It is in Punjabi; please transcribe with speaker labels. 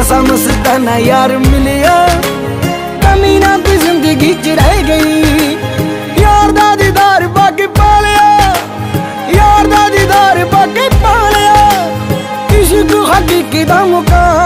Speaker 1: ਕਸਮ ਸਤਾਨਾ ਯਾਰ ਮਿਲਿਆ। ਕਮੀ ਨਾ ਤੇ ਜ਼ਿੰਦਗੀ ਚ ਰਹਿ ਗਈ। ਯਾਰ ਦਾ ਦੀਦਾਰ ਬਾਕੀ ਪਾ ਯਾਰ ਦਾ ਦੀਦਾਰ ਬਾਕੀ ਪਾ ਲਿਆ ਇਸ਼ਕ ਹਕੀਕੀ ਦਾ ਮੁਕਾਮ?